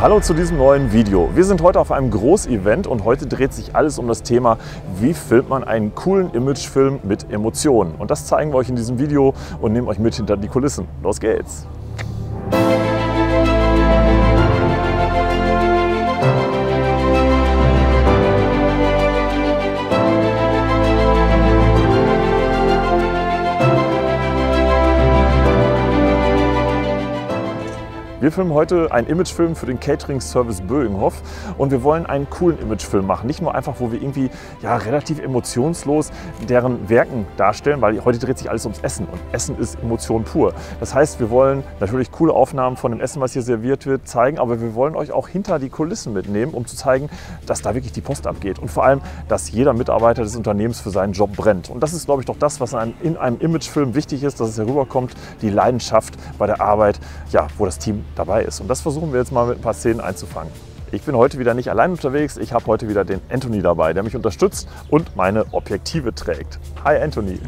Hallo zu diesem neuen Video. Wir sind heute auf einem Großevent und heute dreht sich alles um das Thema, wie filmt man einen coolen Imagefilm mit Emotionen. Und das zeigen wir euch in diesem Video und nehmen euch mit hinter die Kulissen. Los geht's! Wir filmen heute einen Imagefilm für den Catering Service Böinghoff und wir wollen einen coolen Imagefilm machen. Nicht nur einfach, wo wir irgendwie ja, relativ emotionslos deren Werken darstellen, weil heute dreht sich alles ums Essen und Essen ist Emotion pur. Das heißt, wir wollen natürlich coole Aufnahmen von dem Essen, was hier serviert wird, zeigen, aber wir wollen euch auch hinter die Kulissen mitnehmen, um zu zeigen, dass da wirklich die Post abgeht und vor allem, dass jeder Mitarbeiter des Unternehmens für seinen Job brennt. Und das ist, glaube ich, doch das, was in einem Imagefilm wichtig ist, dass es herüberkommt, die Leidenschaft bei der Arbeit, ja, wo das Team dabei ist. Und das versuchen wir jetzt mal mit ein paar Szenen einzufangen. Ich bin heute wieder nicht allein unterwegs. Ich habe heute wieder den Anthony dabei, der mich unterstützt und meine Objektive trägt. Hi Anthony.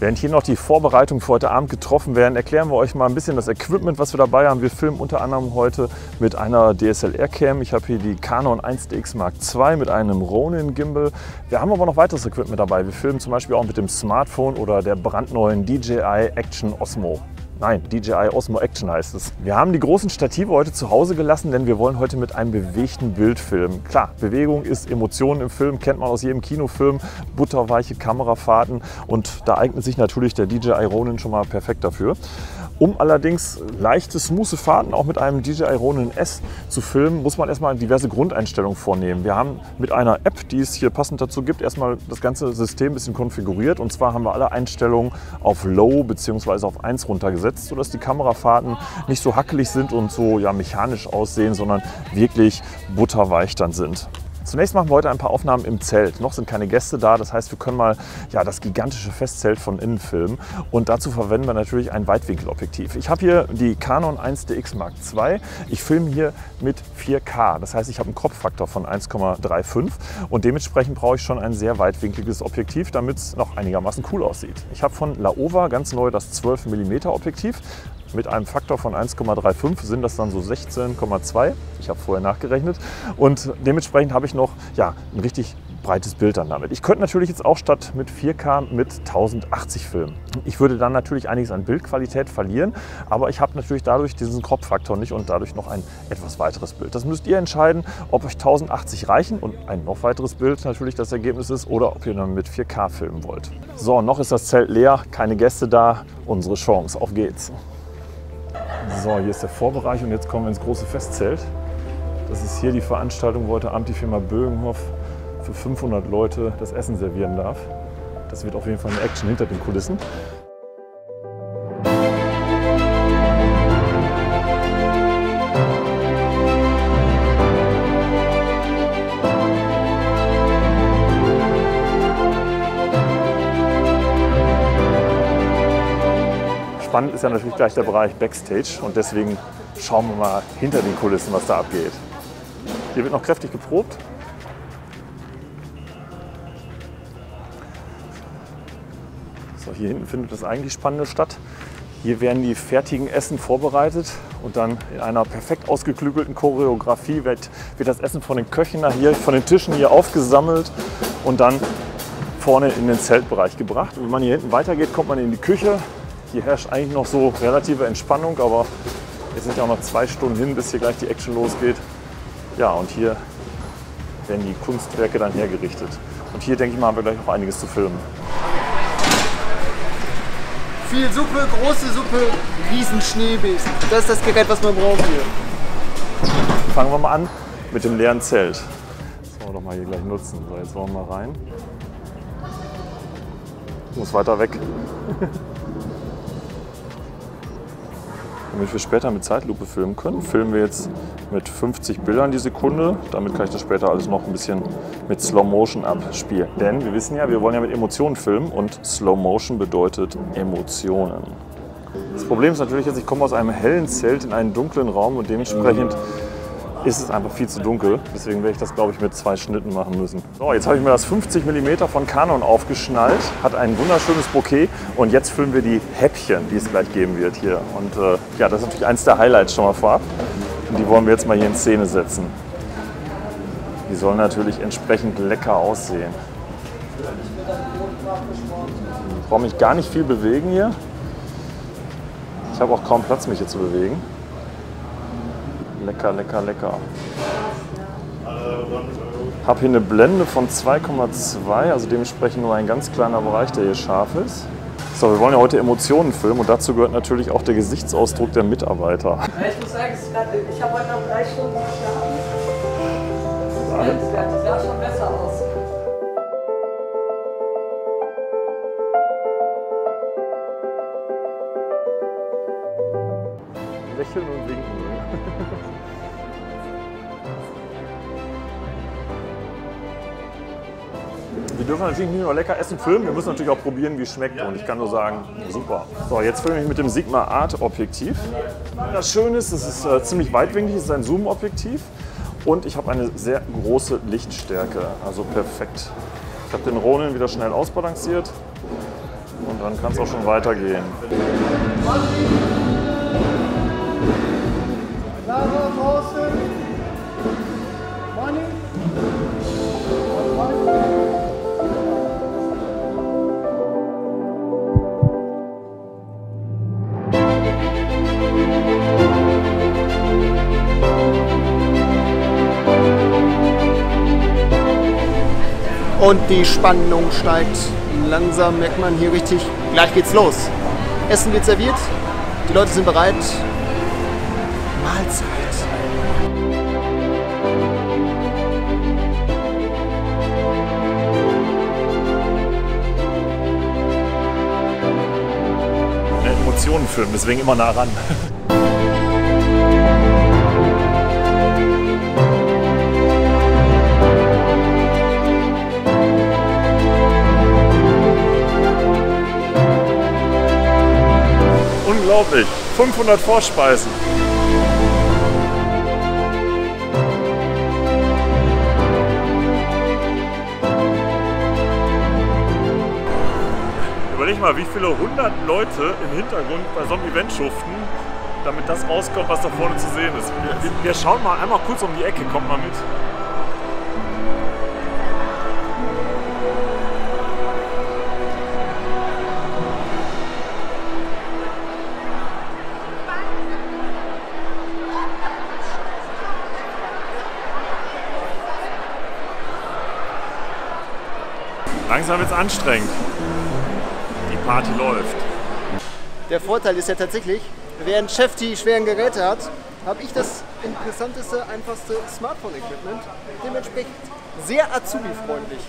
Während hier noch die Vorbereitungen für heute Abend getroffen werden, erklären wir euch mal ein bisschen das Equipment, was wir dabei haben. Wir filmen unter anderem heute mit einer DSLR-Cam. Ich habe hier die Canon 1DX Mark II mit einem Ronin Gimbal. Wir haben aber noch weiteres Equipment dabei. Wir filmen zum Beispiel auch mit dem Smartphone oder der brandneuen DJI Action Osmo. Nein, DJI Osmo Action heißt es. Wir haben die großen Stative heute zu Hause gelassen, denn wir wollen heute mit einem bewegten Bild filmen. Klar, Bewegung ist Emotionen im Film, kennt man aus jedem Kinofilm, butterweiche Kamerafahrten und da eignet sich natürlich der DJI Ronin schon mal perfekt dafür. Um allerdings leichte, smooth Fahrten auch mit einem DJI Ronin S zu filmen, muss man erstmal diverse Grundeinstellungen vornehmen. Wir haben mit einer App, die es hier passend dazu gibt, erstmal das ganze System ein bisschen konfiguriert. Und zwar haben wir alle Einstellungen auf Low bzw. auf 1 runtergesetzt, sodass die Kamerafahrten nicht so hackelig sind und so ja, mechanisch aussehen, sondern wirklich butterweich dann sind. Zunächst machen wir heute ein paar Aufnahmen im Zelt. Noch sind keine Gäste da, das heißt, wir können mal ja, das gigantische Festzelt von innen filmen. Und dazu verwenden wir natürlich ein Weitwinkelobjektiv. Ich habe hier die Canon 1DX Mark II. Ich filme hier mit 4K. Das heißt, ich habe einen Kopffaktor von 1,35 und dementsprechend brauche ich schon ein sehr weitwinkliges Objektiv, damit es noch einigermaßen cool aussieht. Ich habe von Laowa ganz neu das 12 mm Objektiv. Mit einem Faktor von 1,35 sind das dann so 16,2. Ich habe vorher nachgerechnet. Und dementsprechend habe ich noch ja, ein richtig breites Bild dann damit. Ich könnte natürlich jetzt auch statt mit 4K mit 1080 filmen. Ich würde dann natürlich einiges an Bildqualität verlieren, aber ich habe natürlich dadurch diesen Crop-Faktor nicht und dadurch noch ein etwas weiteres Bild. Das müsst ihr entscheiden, ob euch 1080 reichen und ein noch weiteres Bild natürlich das Ergebnis ist oder ob ihr dann mit 4K filmen wollt. So, noch ist das Zelt leer, keine Gäste da. Unsere Chance, auf geht's. So, hier ist der Vorbereich und jetzt kommen wir ins große Festzelt. Das ist hier die Veranstaltung, wo heute Abend die Firma Bögenhoff für 500 Leute das Essen servieren darf. Das wird auf jeden Fall eine Action hinter den Kulissen. Spannend ist ja natürlich gleich der Bereich Backstage und deswegen schauen wir mal hinter den Kulissen, was da abgeht. Hier wird noch kräftig geprobt. So, hier hinten findet das eigentlich Spannende statt. Hier werden die fertigen Essen vorbereitet und dann in einer perfekt ausgeklügelten Choreografie wird, wird das Essen von den Köchen hier, von den Tischen hier aufgesammelt und dann vorne in den Zeltbereich gebracht. Und wenn man hier hinten weitergeht, kommt man in die Küche. Hier herrscht eigentlich noch so relative Entspannung, aber jetzt sind ja auch noch zwei Stunden hin, bis hier gleich die Action losgeht. Ja, und hier werden die Kunstwerke dann hergerichtet. Und hier, denke ich mal, haben wir gleich noch einiges zu filmen. Viel Suppe, große Suppe, riesen Schneebesen. Das ist das Gerät, was man braucht hier. Fangen wir mal an mit dem leeren Zelt. Das wollen wir doch mal hier gleich nutzen. So, jetzt wollen wir mal rein. Ich muss weiter weg. Damit wir später mit Zeitlupe filmen können, filmen wir jetzt mit 50 Bildern die Sekunde. Damit kann ich das später alles noch ein bisschen mit Slow Motion abspielen. Denn wir wissen ja, wir wollen ja mit Emotionen filmen und Slow Motion bedeutet Emotionen. Das Problem ist natürlich jetzt, ich komme aus einem hellen Zelt in einen dunklen Raum und dementsprechend ist es einfach viel zu dunkel. Deswegen werde ich das, glaube ich, mit zwei Schnitten machen müssen. So, jetzt habe ich mir das 50 mm von Canon aufgeschnallt, hat ein wunderschönes Bouquet und jetzt filmen wir die Häppchen, die es gleich geben wird hier. Und äh, ja, das ist natürlich eins der Highlights schon mal vorab. Und die wollen wir jetzt mal hier in Szene setzen. Die sollen natürlich entsprechend lecker aussehen. Ich brauche mich gar nicht viel bewegen hier. Ich habe auch kaum Platz, mich hier zu bewegen. Lecker, lecker, lecker. Habe hier eine Blende von 2,2, also dementsprechend nur ein ganz kleiner Bereich, der hier scharf ist. So, wir wollen ja heute Emotionen filmen und dazu gehört natürlich auch der Gesichtsausdruck der Mitarbeiter. Ich muss sagen, ich habe heute noch drei Stunden geschlafen. Das sah schon besser aus. Dürfen natürlich nicht nur lecker essen filmen, wir müssen natürlich auch probieren, wie es schmeckt. Und ich kann nur sagen, super. So, jetzt filme ich mit dem Sigma Art Objektiv. Das Schöne ist, es ist äh, ziemlich weitwinklig, es ist ein Zoom-Objektiv. Und ich habe eine sehr große Lichtstärke, also perfekt. Ich habe den Ronin wieder schnell ausbalanciert und dann kann es auch schon weitergehen. Und die Spannung steigt. Langsam merkt man hier richtig, gleich geht's los. Essen wird serviert, die Leute sind bereit. Mahlzeit. Emotionen filmen, deswegen immer nah ran. Unglaublich, 500 Vorspeisen. Überleg mal, wie viele hundert Leute im Hintergrund bei so einem Event schuften, damit das rauskommt, was da vorne zu sehen ist. Wir, wir- wir schauen mal einmal kurz um die Ecke, kommt mal mit. Langsam wird es anstrengend. Die Party läuft. Der Vorteil ist ja tatsächlich, während Chef die schweren Geräte hat, habe ich das interessanteste, einfachste Smartphone-Equipment. Dementsprechend sehr Azubi-freundlich.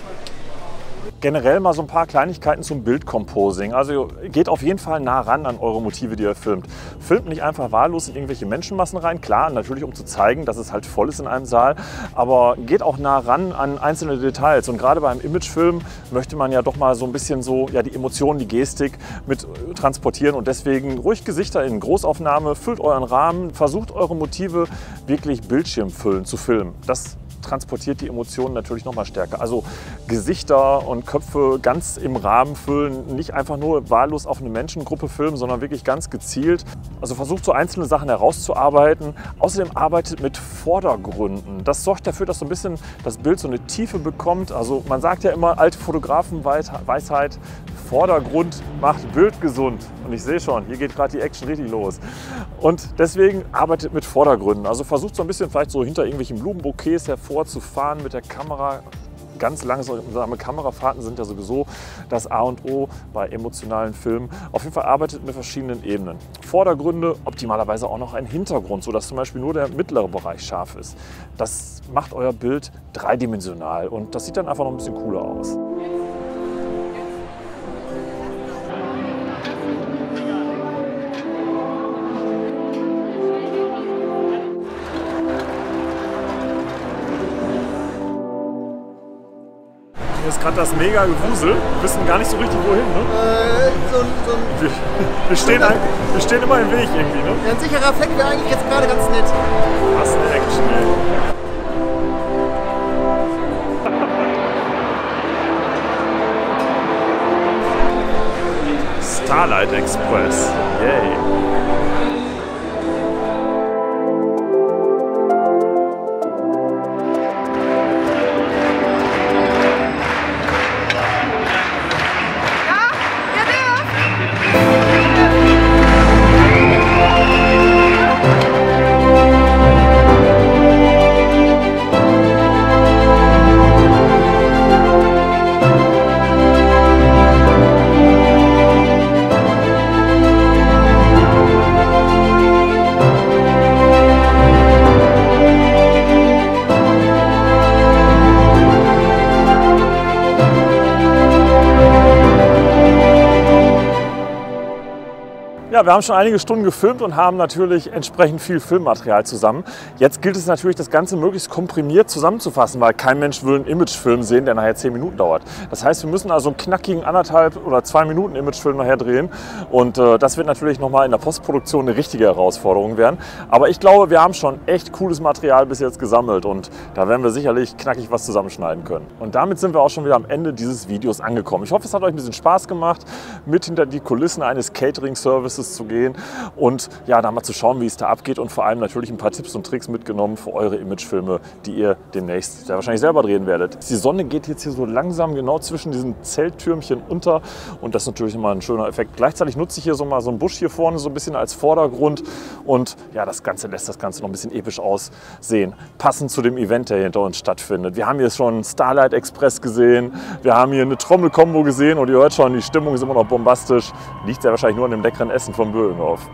Generell mal so ein paar Kleinigkeiten zum Bildcomposing. Also geht auf jeden Fall nah ran an eure Motive, die ihr filmt. Filmt nicht einfach wahllos in irgendwelche Menschenmassen rein. Klar, natürlich um zu zeigen, dass es halt voll ist in einem Saal. Aber geht auch nah ran an einzelne Details. Und gerade beim Imagefilm möchte man ja doch mal so ein bisschen so ja, die Emotionen, die Gestik mit transportieren. Und deswegen ruhig Gesichter in Großaufnahme, füllt euren Rahmen, versucht eure Motive wirklich Bildschirmfüllen zu filmen. Das transportiert die Emotionen natürlich noch mal stärker. Also Gesichter und Köpfe ganz im Rahmen füllen, nicht einfach nur wahllos auf eine Menschengruppe filmen, sondern wirklich ganz gezielt. Also versucht so einzelne Sachen herauszuarbeiten. Außerdem arbeitet mit Vordergründen. Das sorgt dafür, dass so ein bisschen das Bild so eine Tiefe bekommt. Also man sagt ja immer, alte Fotografenweisheit, Vordergrund macht Bild gesund. Und ich sehe schon, hier geht gerade die Action richtig los. Und deswegen arbeitet mit Vordergründen. Also versucht so ein bisschen vielleicht so hinter irgendwelchen Blumenbouquets hervorzufahren mit der Kamera. Ganz langsame Kamerafahrten sind ja sowieso das A und O bei emotionalen Filmen. Auf jeden Fall arbeitet mit verschiedenen Ebenen. Vordergründe, optimalerweise auch noch ein Hintergrund, sodass zum Beispiel nur der mittlere Bereich scharf ist. Das macht euer Bild dreidimensional und das sieht dann einfach noch ein bisschen cooler aus. Gerade das mega Gewusel. Wir wissen gar nicht so richtig wohin. Ne? Äh, so, so Wir, wir, stehen, ein- wir stehen immer im Weg irgendwie. Ne? ein sicherer Fleck wäre eigentlich jetzt gerade ganz nett. Was eine Action, ey. Starlight Express. Yay. Ja, wir haben schon einige Stunden gefilmt und haben natürlich entsprechend viel Filmmaterial zusammen. Jetzt gilt es natürlich, das Ganze möglichst komprimiert zusammenzufassen, weil kein Mensch will einen Imagefilm sehen, der nachher zehn Minuten dauert. Das heißt, wir müssen also einen knackigen anderthalb oder zwei Minuten Imagefilm nachher drehen. Und äh, das wird natürlich nochmal in der Postproduktion eine richtige Herausforderung werden. Aber ich glaube, wir haben schon echt cooles Material bis jetzt gesammelt und da werden wir sicherlich knackig was zusammenschneiden können. Und damit sind wir auch schon wieder am Ende dieses Videos angekommen. Ich hoffe, es hat euch ein bisschen Spaß gemacht, mit hinter die Kulissen eines Catering-Services zu gehen und ja, da mal zu schauen, wie es da abgeht und vor allem natürlich ein paar Tipps und Tricks mitgenommen für eure Imagefilme, die ihr demnächst sehr wahrscheinlich selber drehen werdet. Die Sonne geht jetzt hier so langsam genau zwischen diesen Zelttürmchen unter und das ist natürlich immer ein schöner Effekt. Gleichzeitig nutze ich hier so mal so einen Busch hier vorne so ein bisschen als Vordergrund und ja, das Ganze lässt das Ganze noch ein bisschen episch aussehen, passend zu dem Event, der hinter uns stattfindet. Wir haben hier schon Starlight Express gesehen, wir haben hier eine Trommelkombo gesehen und ihr hört schon, die Stimmung ist immer noch bombastisch. Liegt ja wahrscheinlich nur an dem leckeren Essen vom Böhlenhof.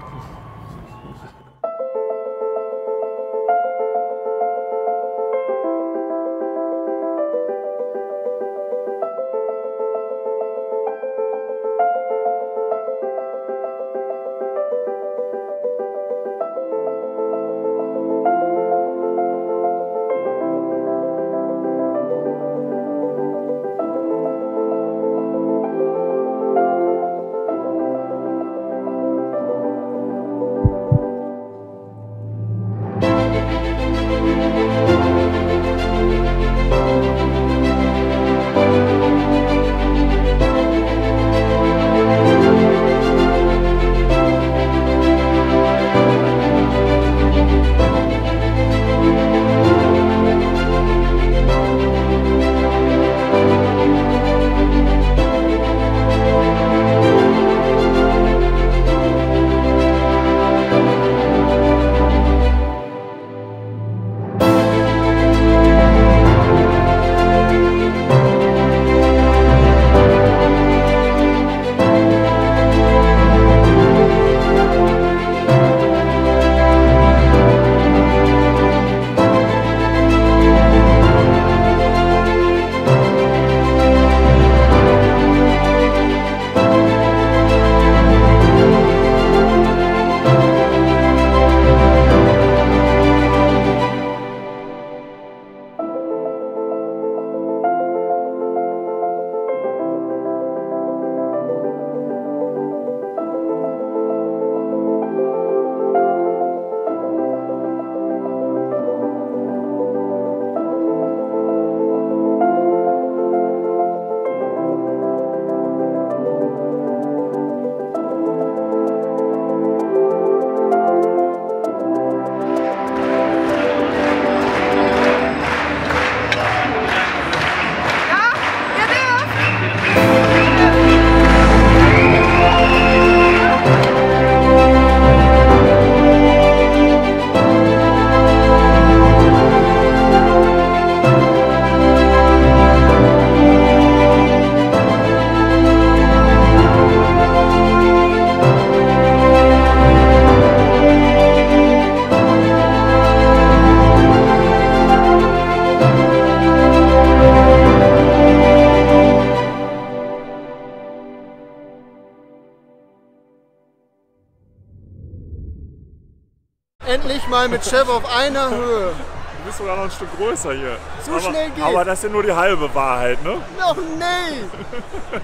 Endlich mal mit Chef auf einer Höhe. Du bist sogar noch ein Stück größer hier. So aber, schnell geht's. Aber das ist ja nur die halbe Wahrheit, ne? Noch nee!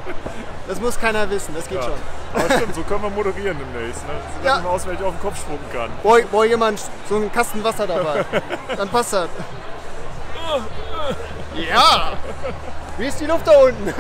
Das muss keiner wissen, das geht Ja. schon. Aber stimmt, so können wir moderieren demnächst. Ne? Sieht Ja. ja. aus, wenn ich auf den Kopf spucken kann. Boah, boah, jemand so einen Kasten Wasser dabei. Dann passt das. Ja! Wie ist die Luft da unten?